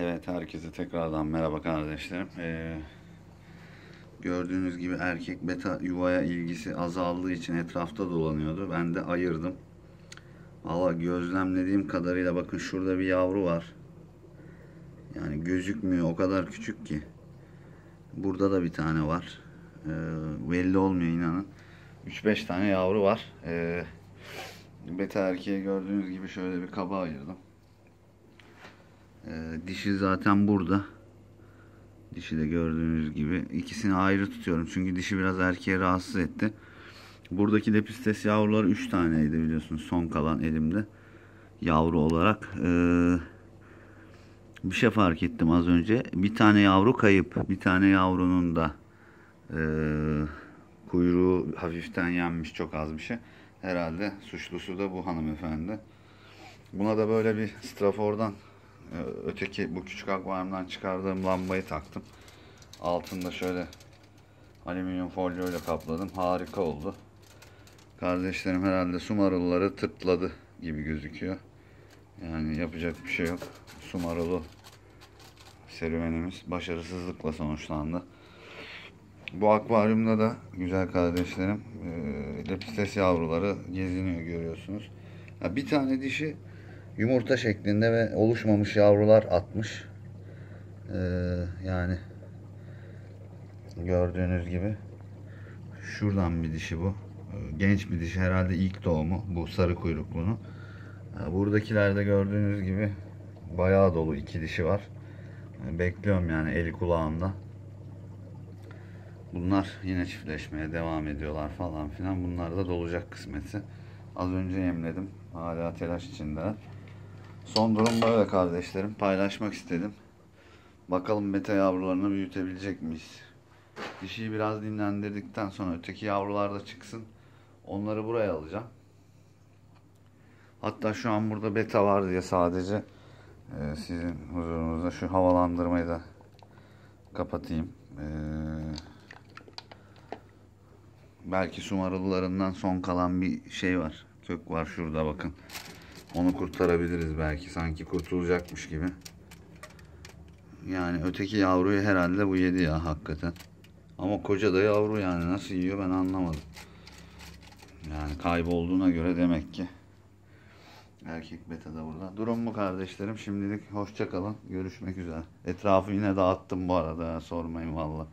Evet herkese tekrardan merhaba kardeşlerim. Ee, gördüğünüz gibi erkek beta yuvaya ilgisi azaldığı için etrafta dolanıyordu. Ben de ayırdım. Valla gözlemlediğim kadarıyla bakın şurada bir yavru var. Yani gözükmüyor o kadar küçük ki. Burada da bir tane var. Ee, belli olmuyor inanın. 3-5 tane yavru var. Ee, beta erkeği gördüğünüz gibi şöyle bir kaba ayırdım. Ee, dişi zaten burada. Dişi de gördüğünüz gibi. İkisini ayrı tutuyorum. Çünkü dişi biraz erkeğe rahatsız etti. Buradaki lepistes yavruları 3 taneydi biliyorsunuz. Son kalan elimde. Yavru olarak. Ee, bir şey fark ettim az önce. Bir tane yavru kayıp. Bir tane yavrunun da e, kuyruğu hafiften yenmiş çok az bir şey. Herhalde suçlusu da bu hanımefendi. Buna da böyle bir strafordan öteki bu küçük akvaryumdan çıkardığım lambayı taktım. Altında şöyle alüminyum folyo ile kapladım. Harika oldu. Kardeşlerim herhalde su marulları tırtladı gibi gözüküyor. Yani yapacak bir şey yok. Su marulu serüvenimiz başarısızlıkla sonuçlandı. Bu akvaryumda da güzel kardeşlerim e, lepistes yavruları geziniyor görüyorsunuz. bir tane dişi yumurta şeklinde ve oluşmamış yavrular atmış. Ee, yani gördüğünüz gibi şuradan bir dişi bu. Ee, genç bir dişi herhalde ilk doğumu bu sarı kuyruklunun. Ee, buradakilerde gördüğünüz gibi bayağı dolu iki dişi var. Ee, bekliyorum yani eli kulağında. Bunlar yine çiftleşmeye devam ediyorlar falan filan. Bunlar da dolacak kısmeti. Az önce yemledim. Hala telaş içinde. Son durum böyle kardeşlerim. Paylaşmak istedim. Bakalım beta yavrularını büyütebilecek miyiz? Dişiyi biraz dinlendirdikten sonra öteki yavrular da çıksın. Onları buraya alacağım. Hatta şu an burada beta var diye sadece e, sizin huzurunuzda şu havalandırmayı da kapatayım. E, belki su marullarından son kalan bir şey var. Kök var şurada bakın. Onu kurtarabiliriz belki. Sanki kurtulacakmış gibi. Yani öteki yavruyu herhalde bu yedi ya hakikaten. Ama koca da yavru yani nasıl yiyor ben anlamadım. Yani kaybolduğuna göre demek ki. Erkek beta da burada. Durum mu kardeşlerim? Şimdilik hoşça kalın. Görüşmek üzere. Etrafı yine dağıttım bu arada. Sormayın valla.